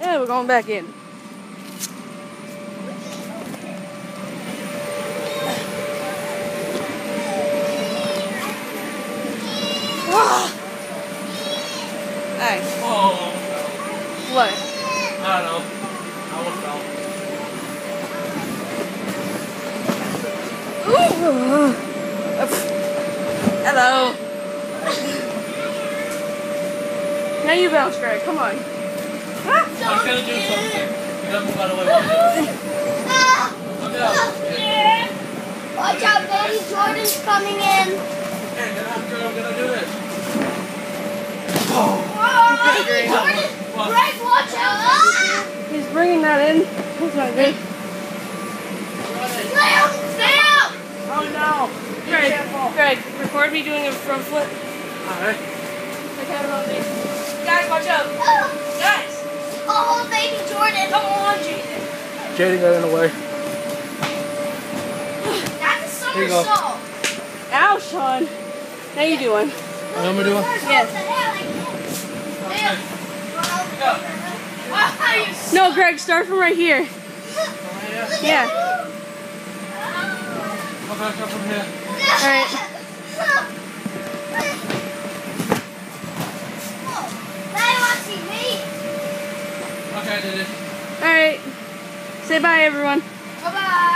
Yeah, we're going back in. Ah! Hey, Oh, what? I don't know. I almost fell. Ooh. Hello. Now you bounce, Greg. Come on. I was gonna do something. You gotta move out of the way. Look out. Watch out, baby Jordan's coming in. Hey, get after it. I'm gonna do this. Oh, baby Jordan. What? Greg, watch out. He's bringing that in. That's not good. Liam, down. Oh no! Be Greg, careful. Greg, record me doing a front flip. Alright. Like how about me? Jordan. come on, Jaden. Jaden got in the way. That's a you go. somersault. Ow, Sean. How you doing? What am I doing? Yes. No, Greg, start from right here. Yeah. Come back up from here. All right. I did it. All right. Say bye, everyone. Bye-bye. Bye.